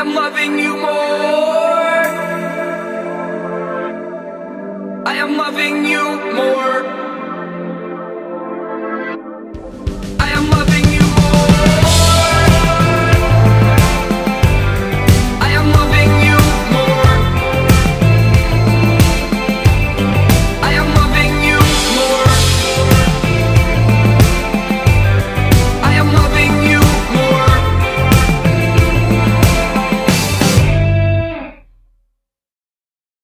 am loving you more. I am loving you more.